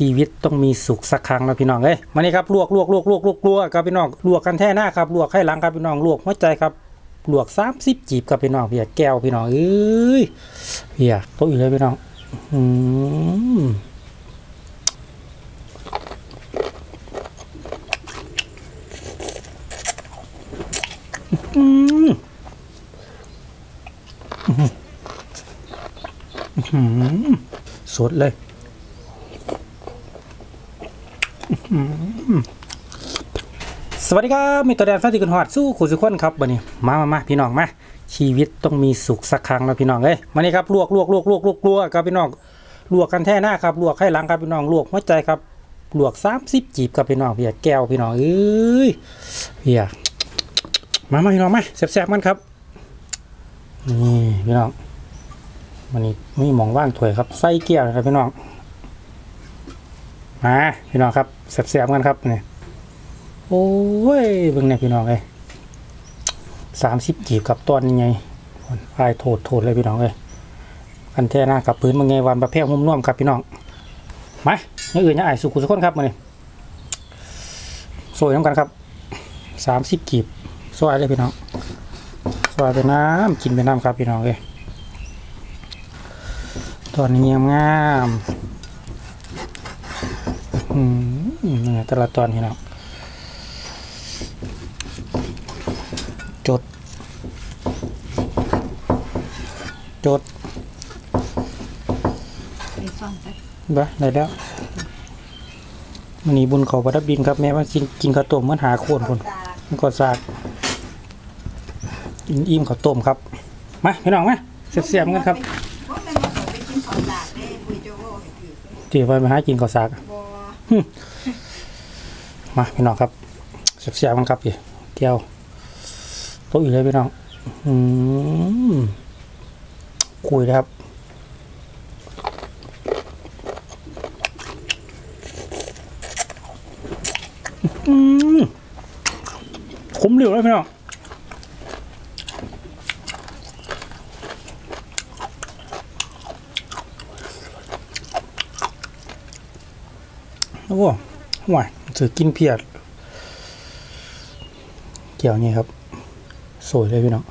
ชีวิตต้องมีสุขสักครั้งนะพี่น้องเอ้ยมานี่ครับลวกลวกลวกลวกลวกลวกครับพี่น้องลวกกันแท่หน้าครับลวกให้หลังครับพี่น้องลวกหัวใจครับลวกสามสิบจีบครับพี่น้องเพียแก้วพี่น้องเอ้ยเพียโต๊ะอยู่เลยพี่น้องอืมอืมอื้อหือสดเลย สวัสดีครับมีตัวแดนฟ้าติกันหอดสู้ขู่สุขคนครับวันนี้มามามาพี่น้องมาชีวิตต้องมีสุขสักครั้งนะพี่น้องเอ้ยมานี่ครับลวกลวกลวกลวกลวกลวกครับพี่น้องลวกกันแท่หน้าครับลวกให้หลังครับพี่น้องลวกหัวใจครับลวกสามสิบจีบครับพี่น้องเพียแก้วพี่น้องเอ้ยเพียมามาพี่น้องมาแซ่บๆกันครับนี่พี่น้องวันนี้มีหมองว่างถ้วยครับใส่แก้วนะครับพี่น้อง มาพี่น้องครับแซ่บๆกันครับนี่โอ้ยเบิ่งเนี่ยพี่น้องเลยสามสิบกีบกับตอนยังไงพายโถดโถดเลยพี่น้องเลยกันแท่หน้ากับพื้นมึงไงวันประเภทหุ่มน่วมครับพี่น้องมาอย่างอื่นยังไอสุขุสุขคนครับมาเนี่ยสวยน้ำกันครับสามสิบกีบสวยเลยพี่น้องสวยไปน้ำกินไปน้ำครับพี่น้องเลยตอนนี้งาม อืมแต่ละตอนพี่น้องจด จดไปซ่อนไปบ้าได้แล้วมันนี้บุญเขาประดับดินครับแม่ว่ากินกินข้าวต้มเมื่อหาโคนคนมันก็สากกินอิ่มข้าวต้มครับ มาพี่น้องมาเสียบๆกันครับเพราะมันคุยโจ้โว้ให้ถือเดี๋ยวไปมาหากินข้าวสาก มาพี่น้องครับเสียบๆกันครับพี่เที่ยวโต๊ะอยู่เลยพี่น้องอืมคุยครับอืมขมเหลวเลยพี่น้อง โอ้หห่วยถือกินเพียด เกี่ยวนี่ครับ สวยเลยพี่น้อง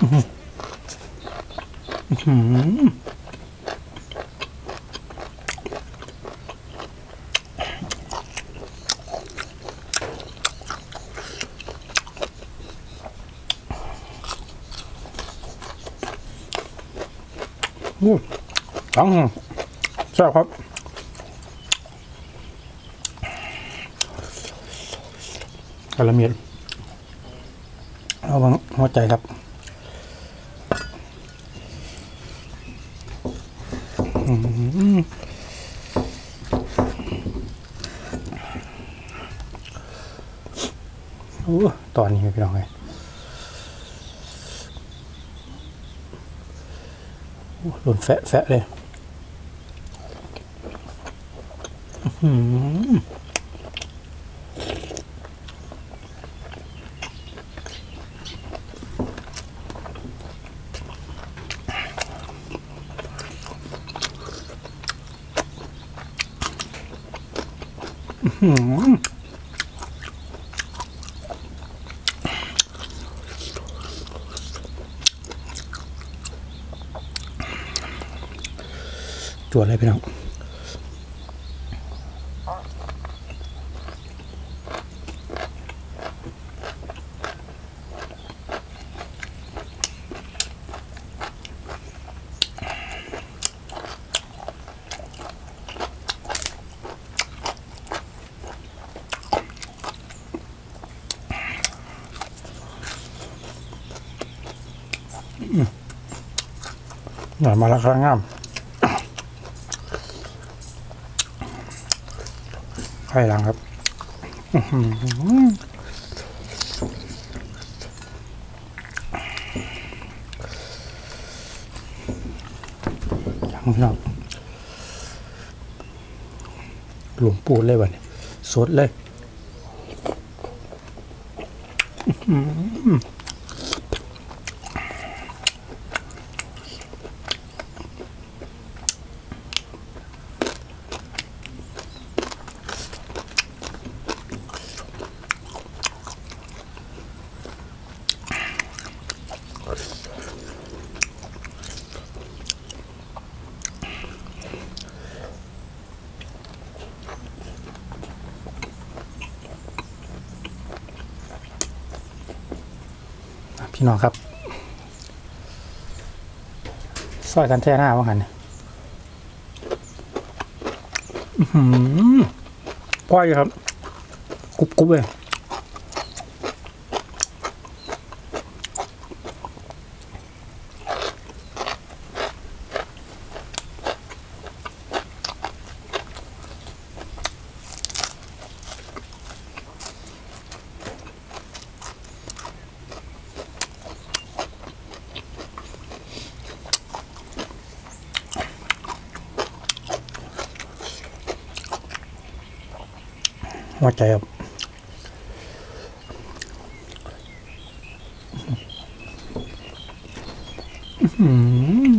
อื้อหื ออื้อหืออู้ตังแซ่บครับ กระเมียดเอาบังหัวใจครับอืมโอ้ตอนนี้พี่น้องไงโอ้หล่นแฟะแฟะเลย อื้อหืออืมจวดเลยพี่น้อง น่อยมาแล้วครับงาม ไข่หลังครับยังนองหลวงปูเลยวันนี้สดเลย อื้อ พี่น้องครับซอยกันแท่หน้าว่างันเนี่ยอื้อหือก้อยครับกรุบกรุบเลย หัวใจครับอื้อหือ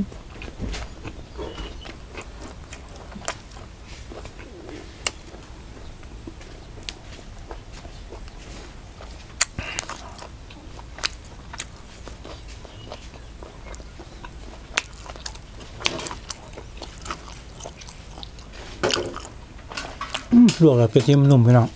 อืม ลวกแล้วเป็ดที่มันนุ่มพี่น้อง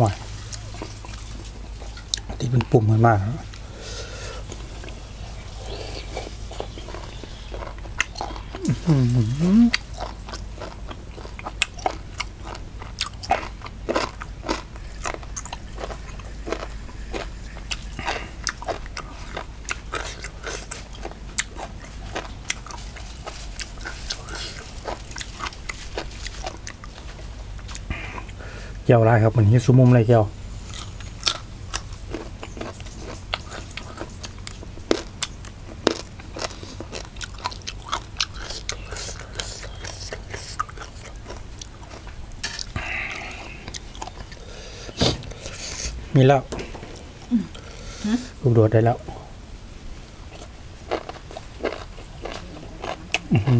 ว้าที่เป็นปุ่มมันมากครับอื้อหือ เกี่ยวไรครับมันนี้สุมุมอะไรเกี่ยว มีแล้วลูกโดดได้แล้วอื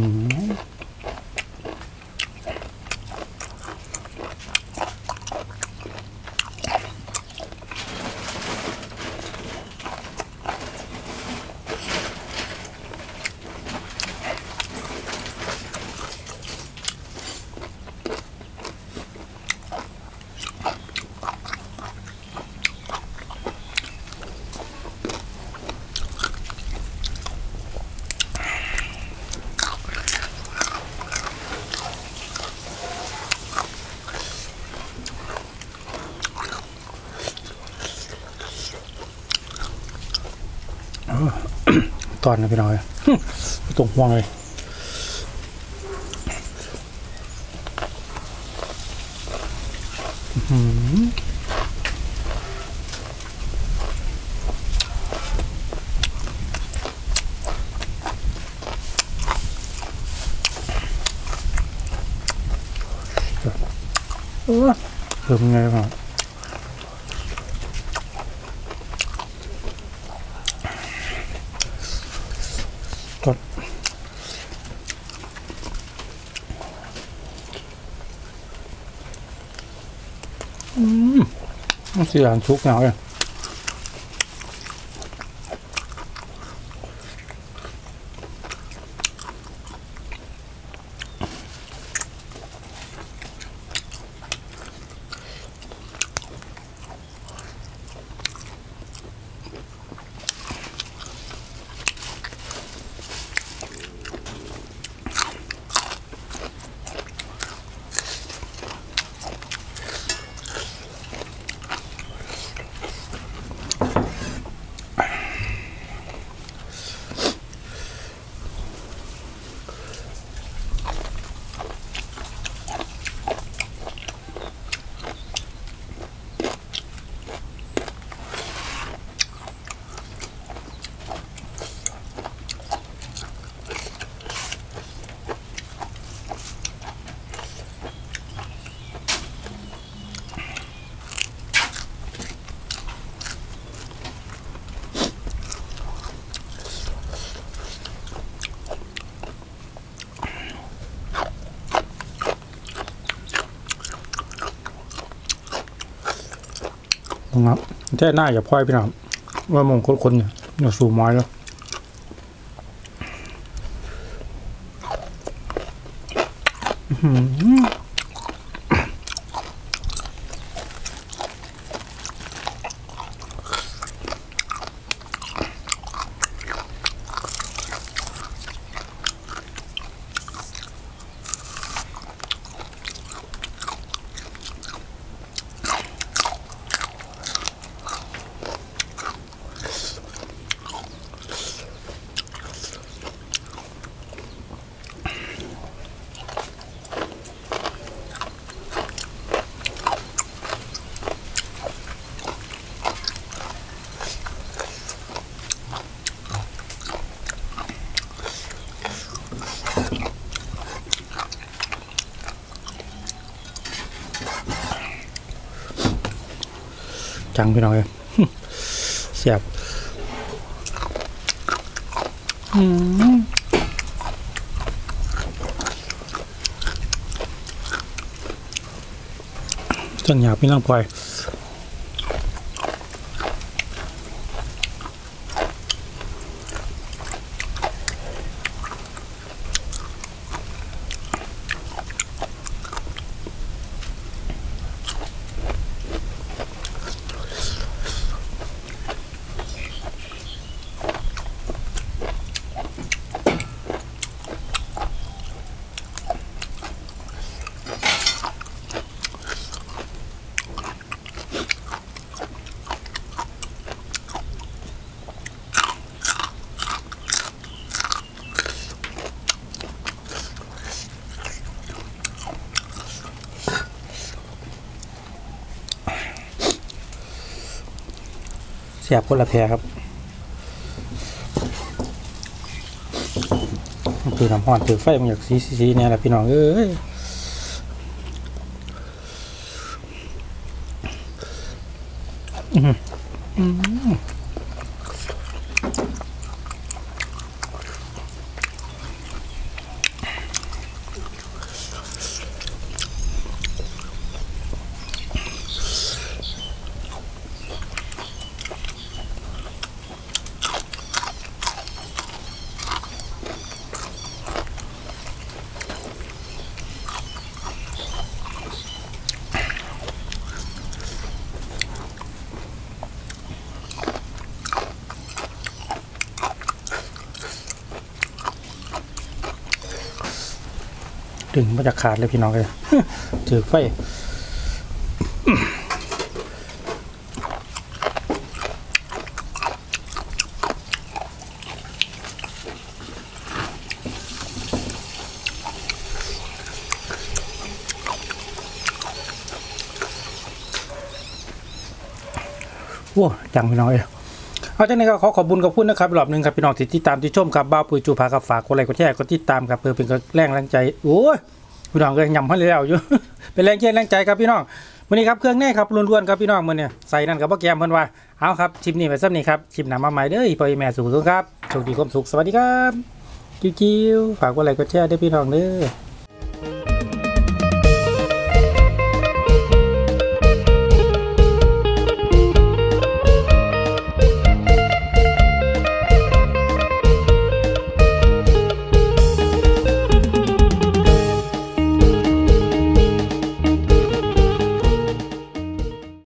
ตอนนะพี่น้อยตรงห่วงเลยอือหือโอ้เพิ่มไงบ้าง กดอืมมันสีหล นะครับแค่หน้าอย่าพ่อยพี่น้องว่ามงคลคนเนี่ยอย่าสูมไม้แล้วอืมหือ จังพี่น้องเลยเสียบอืมจังหยาบพี่น้องปลอย เสียบคนละแพรครับถือน้ำห่อนถือไฟมันอยากสีสีเนี่ยแหละพี่น้องเอ้ยอืม ดึงมาจากขาดเลยพี่น้องเลยถือไฟโอ้จังพี่น้องเอ้ เอาจากนี้ก็ขอขอบคุญขอบคุณนะครับรอบหนึ่งครับพี่น้องที่ติดตามที่ชมครับบ้าปุยจูพากับฝากกดไลค์กดแชร์กดติดตามครับเพื่อเป็นแรงแรงใจโอ้ยพี่น้องก็ยำให้แล้วอยู่เป็นแรงเชียร์แรงใจครับพี่น้องวันนี้ครับเครื่องแน่ครับล้วนๆครับพี่น้องมือเนี่ยใส่นั่นกับพ่อแกมเพิ่นว่าเอาครับชิมนี่ไปซ้ำนี่ครับชิมหน้ำมาใหม่เด้อพ่อแม่สุขสุขครับโชคดีความสุขสวัสดีครับจิ้วๆฝากกดไลค์กดแชร์ด้วยพี่น้องเด้อ